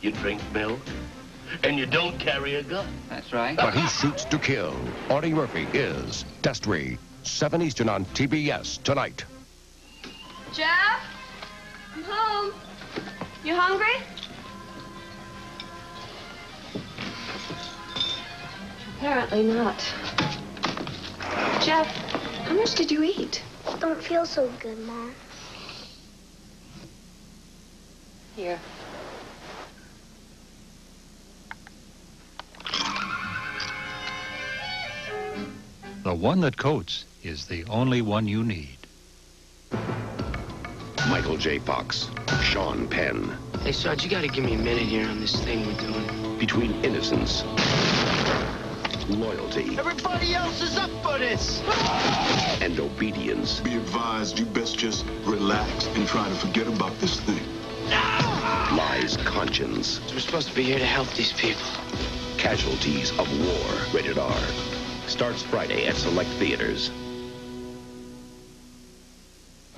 You drink milk, and you don't carry a gun. That's right. But he shoots to kill. Audie Murphy is Destry. 7 Eastern on TBS tonight. Jeff? I'm home. You hungry? Apparently not. Jeff, how much did you eat? Don't feel so good, Mom. Here. The one that coats is the only one you need. Michael J. Fox, Sean Penn. Hey, Sarge, you gotta give me a minute here on this thing we're doing. Between innocence, loyalty, Everybody else is up for this! and obedience. Be advised, you best just relax and try to forget about this thing. lies conscience. We're supposed to be here to help these people. Casualties of war. Rated R. Starts Friday at select theaters.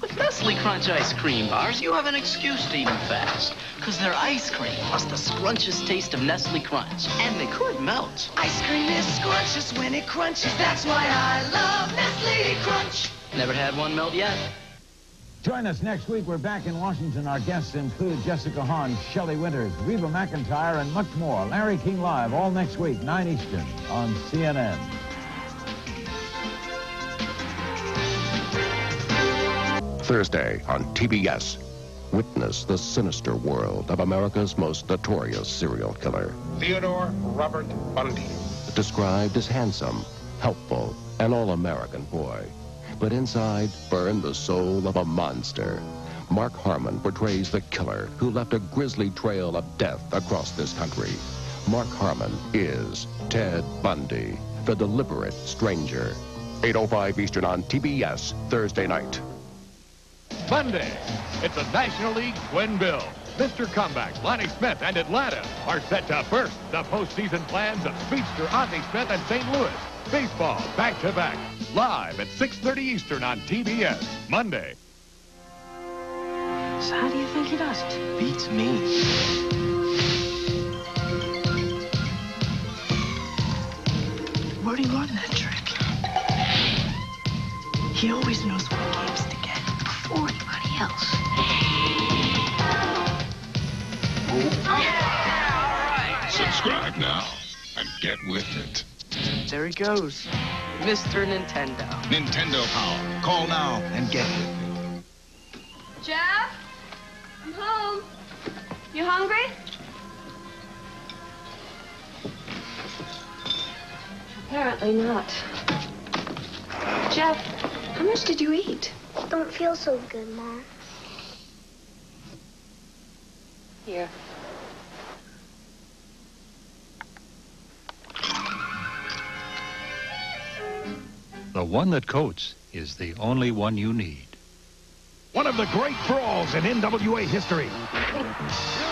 With Nestle Crunch ice cream bars, you have an excuse to eat them fast. Because they're ice cream, plus the scrunchious taste of Nestle Crunch. And they could melt. Ice cream is scrumptious when it crunches. That's why I love Nestle Crunch. Never had one melt yet. Join us next week. We're back in Washington. Our guests include Jessica Hahn, Shelley Winters, Reba McEntire, and much more. Larry King Live, all next week, 9 Eastern, on CNN. Thursday on TBS. Witness the sinister world of America's most notorious serial killer. Theodore Robert Bundy. Described as handsome, helpful, an all-American boy. But inside burned the soul of a monster. Mark Harmon portrays the killer who left a grisly trail of death across this country. Mark Harmon is Ted Bundy, the deliberate stranger. 8.05 Eastern on TBS, Thursday night. Monday, it's a National League twin bill. Mr. Comeback, Lonnie Smith, and Atlanta are set to burst the postseason plans of speedster Ozzie Smith and St. Louis. Baseball back-to-back, live at 6.30 Eastern on TBS, Monday. So how do you think he does it? Beats me. Where'd he learn that trick? He always knows get with it. There he goes. Mr. Nintendo. Nintendo Power. Call now and get with it. Jeff? I'm home. You hungry? Apparently not. Jeff, how much did you eat? Don't feel so good, Mom. Here. The one that coats is the only one you need. One of the great brawls in NWA history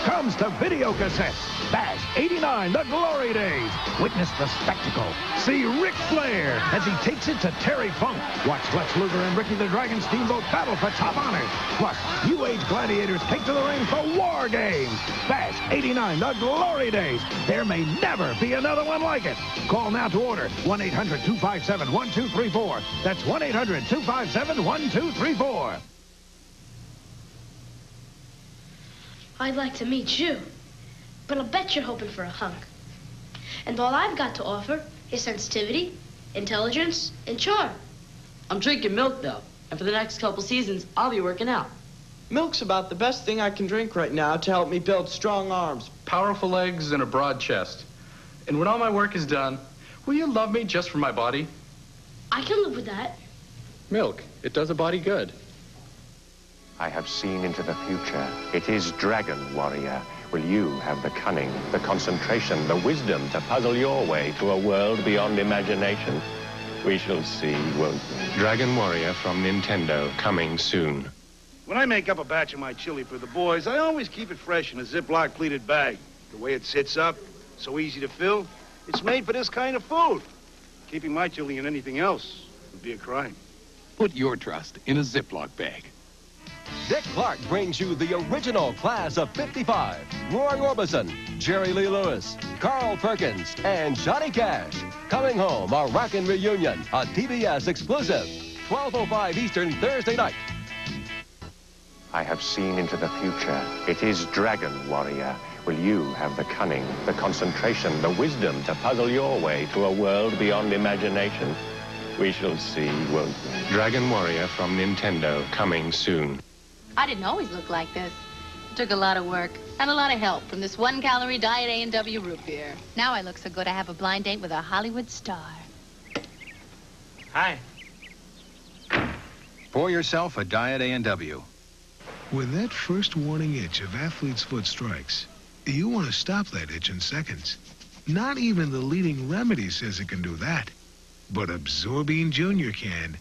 comes to video cassette. Bash 89, the glory days. Witness the spectacle. See Ric Flair as he takes it to Terry Funk. Watch Lex Luger and Ricky the Dragon Steamboat battle for top honors. Plus, New Age gladiators take to the ring for war games. Bash 89, the glory days. There may never be another one like it. Call now to order 1-800-257-1234. That's 1-800-257-1234. I'd like to meet you, but I'll bet you're hoping for a hunk. And all I've got to offer is sensitivity, intelligence, and charm. I'm drinking milk, though. And for the next couple seasons, I'll be working out. Milk's about the best thing I can drink right now to help me build strong arms. Powerful legs and a broad chest. And when all my work is done, will you love me just for my body? I can live with that. Milk. It does a body good. I have seen into the future. It is Dragon Warrior. Will you have the cunning, the concentration, the wisdom to puzzle your way to a world beyond imagination? We shall see, won't we? Dragon Warrior from Nintendo, coming soon. When I make up a batch of my chili for the boys, I always keep it fresh in a Ziploc pleated bag. The way it sits up, so easy to fill, it's made for this kind of food. Keeping my chili in anything else would be a crime. Put your trust in a Ziploc bag. Dick Clark brings you the original class of 55. Roy Orbison, Jerry Lee Lewis, Carl Perkins, and Johnny Cash. Coming home, a rockin' reunion, a TBS exclusive. 12.05 Eastern Thursday night. I have seen into the future. It is Dragon Warrior. Will you have the cunning, the concentration, the wisdom to puzzle your way to a world beyond imagination? We shall see, won't we? Dragon Warrior from Nintendo, coming soon. I didn't always look like this. It took a lot of work and a lot of help from this one-calorie diet A&W root beer. Now I look so good I have a blind date with a Hollywood star. Hi. Pour yourself a Diet A&W. When that first warning itch of athlete's foot strikes, you want to stop that itch in seconds. Not even the leading remedy says it can do that. But Absorbine Junior can.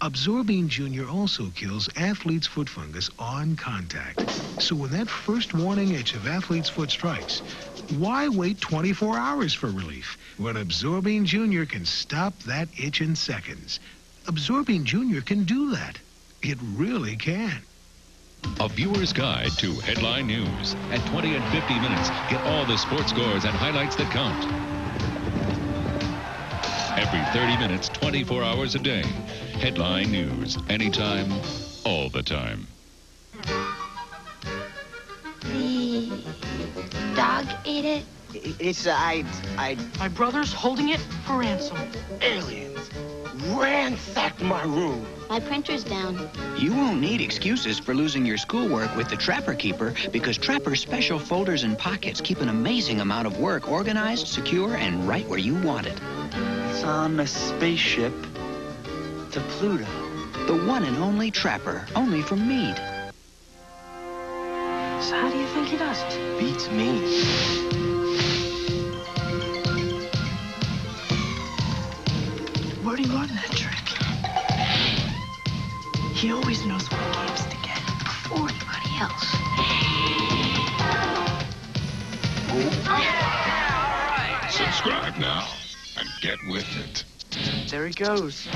Absorbine Junior also kills athlete's foot fungus on contact. So when that first warning itch of athlete's foot strikes, why wait 24 hours for relief when Absorbine Junior can stop that itch in seconds? Absorbine Junior can do that. It really can. A viewer's guide to headline news. At 20 and 50 minutes, get all the sports scores and highlights that count. Every 30 minutes, 24 hours a day. Headline news. Anytime, all the time. The dog ate it. It's, I, I... My brother's holding it for ransom. Aliens ransacked my room. My printer's down. You won't need excuses for losing your schoolwork with the Trapper Keeper because Trapper's special folders and pockets keep an amazing amount of work organized, secure, and right where you want it. It's on a spaceship to Pluto. The one and only Trapper, only from Mead. So how do you think he does it? Beats me. Where'd he learn that trick? He always knows what games to get before anybody else. Subscribe now and get with it. There he goes.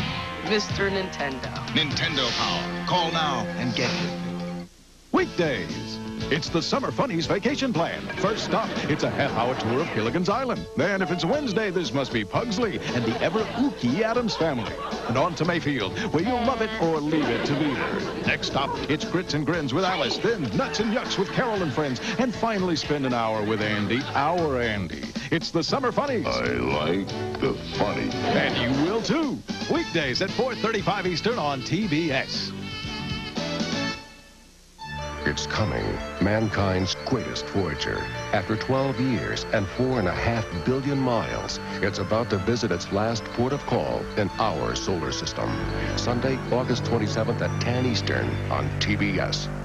Mr. Nintendo. Nintendo Power. Call now and get it. Weekdays. It's the Summer Funnies vacation plan. First stop, it's a half-hour tour of Gilligan's Island. Then, if it's Wednesday, this must be Pugsley and the ever-ooky Addams family. And on to Mayfield, where you'll love it or leave it to Beaver. Next stop, it's Grits and Grins with Alice. Then Nuts and Yucks with Carol and friends. And finally, spend an hour with Andy, our Andy. It's the Summer Funnies. I like the funny. And you will too. Weekdays at 4.35 Eastern on TBS. It's coming. Mankind's greatest voyager. After 12 years and four and a half billion miles, it's about to visit its last port of call in our solar system. Sunday, August 27th at 10 Eastern on TBS.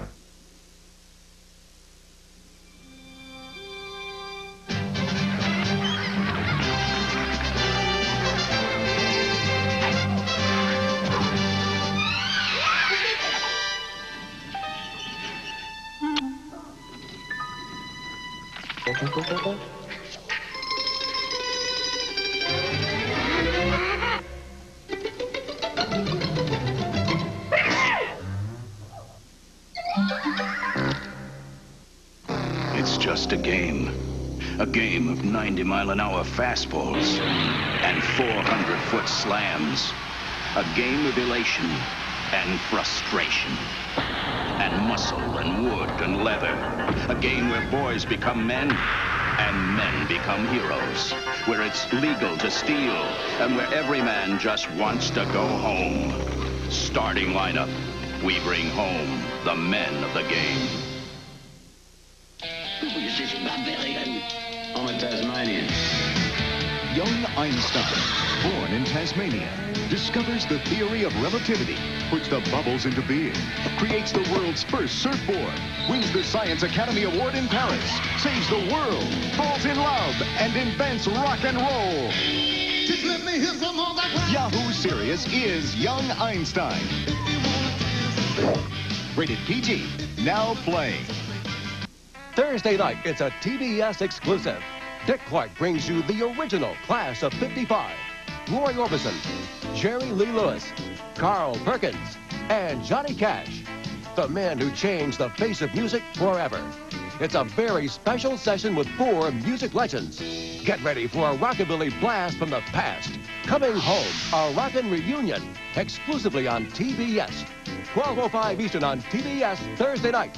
It's just a game. A game of 90 mile an hour fastballs and 400 foot slams. A game of elation and frustration. And muscle and wood and leather. A game where boys become men and men become heroes. Where it's legal to steal and where every man just wants to go home. Starting lineup. We bring home the men of the game. Who is this barbarian? I'm a Tasmanian. Young Einstein, born in Tasmania, discovers the theory of relativity, puts the bubbles into being, creates the world's first surfboard, wins the Science Academy Award in Paris, saves the world, falls in love, and invents rock and roll. Yahoo Serious is Young Einstein. Rated PG. Now playing. Thursday night, it's a TBS exclusive. Dick Clark brings you the original class of 55. Roy Orbison, Jerry Lee Lewis, Carl Perkins, and Johnny Cash. the men who changed the face of music forever. It's a very special session with four music legends. Get ready for a rockabilly blast from the past. Coming home, a rockin' reunion, exclusively on TBS. 12.05 Eastern on TBS Thursday night.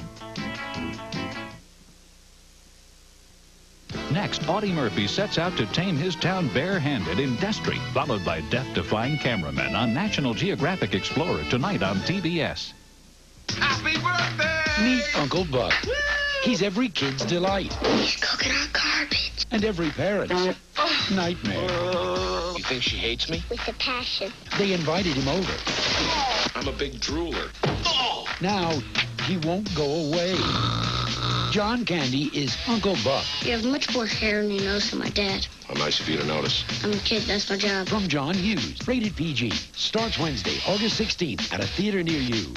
Next, Audie Murphy sets out to tame his town barehanded in Destry, followed by death-defying cameramen on National Geographic Explorer tonight on TBS. Happy birthday! Meet Uncle Buck. He's every kid's delight. He's cooking our garbage. And every parent's oh. nightmare. Oh. You think she hates me? With a passion. They invited him over. Oh. I'm a big drooler. Now, he won't go away. John Candy is Uncle Buck. You have much more hair in your nose than my dad. How nice of you to notice. I'm a kid, that's my job. From John Hughes, rated PG. Starts Wednesday, August 16th at a theater near you.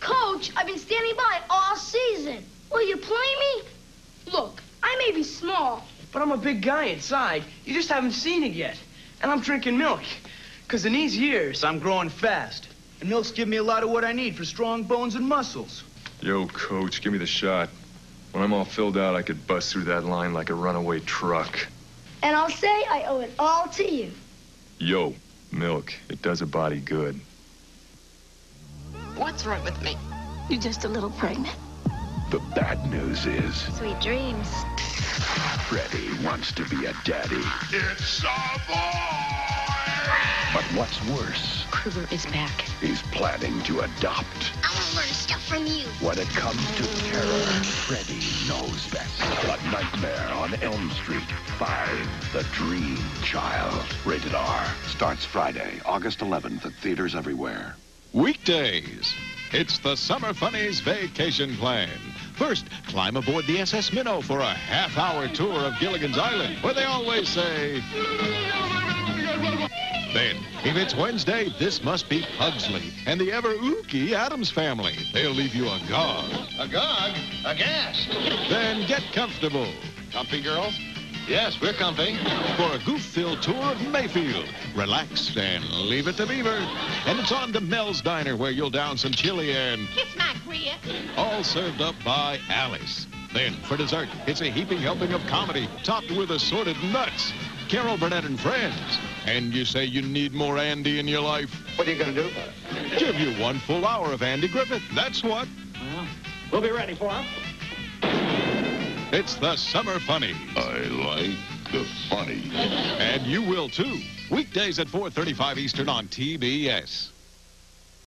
Coach, I've been standing by all season. Will you play me? Look, I may be small. But I'm a big guy inside. You just haven't seen it yet. And I'm drinking milk. Because in these years, I'm growing fast. And milk's giving me a lot of what I need for strong bones and muscles. Yo, coach, give me the shot. When I'm all filled out, I could bust through that line like a runaway truck. And I'll say I owe it all to you. Yo, milk, it does a body good. What's wrong with me? You're just a little pregnant. The bad news is Sweet dreams. Freddy wants to be a daddy. It's a boy! But what's worse, Krueger is back. he's planning to adopt. I want to learn stuff from you. When it comes to terror, Freddy knows best. A Nightmare on Elm Street 5, The Dream Child. Rated R. Starts Friday, August 11th at theaters everywhere. Weekdays. It's the Summer Funnies Vacation Plan. First, climb aboard the SS Minnow for a half-hour tour of Gilligan's Island, where they always say... Then, if it's Wednesday, this must be Pugsley and the ever-ooky Addams family. They'll leave you agog. Agog? A gas. Then get comfortable. Comfy, girls? Yes, we're comfy. For a goof-filled tour of Mayfield. Relax and leave it to Beaver. And it's on to Mel's Diner where you'll down some chili and Kiss my Korea. all served up by Alice. Then, for dessert, it's a heaping helping of comedy topped with assorted nuts. Carol Burnett and friends. And you say you need more Andy in your life? What are you going to do about it? Give you one full hour of Andy Griffith. That's what. Well, we'll be ready for him. It's the Summer Funny. I like the funny. And you will too. Weekdays at 4.35 Eastern on TBS.